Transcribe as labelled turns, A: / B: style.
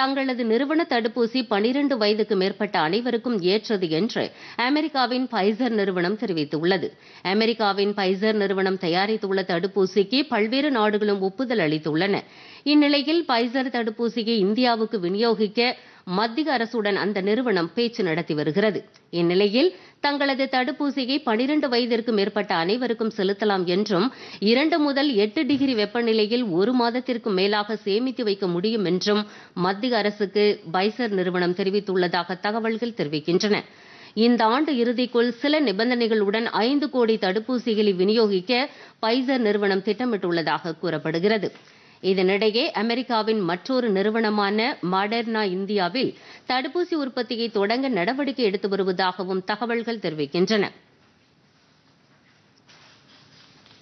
A: தங்களது நிறுவன தடுப்பூசி பனிரெண்டு வயதுக்கு மேற்பட்ட அனைவருக்கும் ஏற்றது என்று அமெரிக்காவின் பைசர் நிறுவனம் தெரிவித்துள்ளது. அமெரிக்காவின் பைசர் நிறுவனம் தயாரித்துள்ள தடுப்பூசிக்கு பல்வேறு நாடுகளும் ஒப்புதல் அளித்துள்ளன. இந்நிலையில் பைசர் தடுப்பூசியை இந்தியாவுக்கு விநியோகிக்க மத்திய அரசுடன் அந்த நிறுவனம் பேச்சு நடத்தி வருகிறது. இந்நிலையில் தங்களது தடுப்பூசியை பனிரெண்டு வயதிற்கு மேற்பட்ட அனைவருக்கும் செலுத்தலாம் என்றும் இரண்டு முதல் எட்டு டிகிரி வெப்பநிலையில் ஒரு மாதத்திற்கு மேலாக சேமித்து வைக்க முடியும் என்றும் மத்திய அரசுக்கு பைசர் நிறுவனம் தெரிவித்துள்ளதாக தகவல்கள் தெரிவிக்கின்றன. இந்த ஆண்டு இறுதிக்குள் சில நிபந்தனைகளுடன் ஐந்து கோடி தடுப்பூசிகளை விநியோகிக்க பைசர் நிறுவனம் திட்டமிட்டுள்ளதாக கூறப்படுகிறது. இதனிடையே அமெரிக்காவின் மற்றொரு நிறுவனமான மாடர்னா இந்தியாவில் தடுப்பூசி உற்பத்தியை தொடங்க நடவடிக்கை எடுத்து வருவதாகவும் தகவல்கள் தெரிவிக்கின்றன.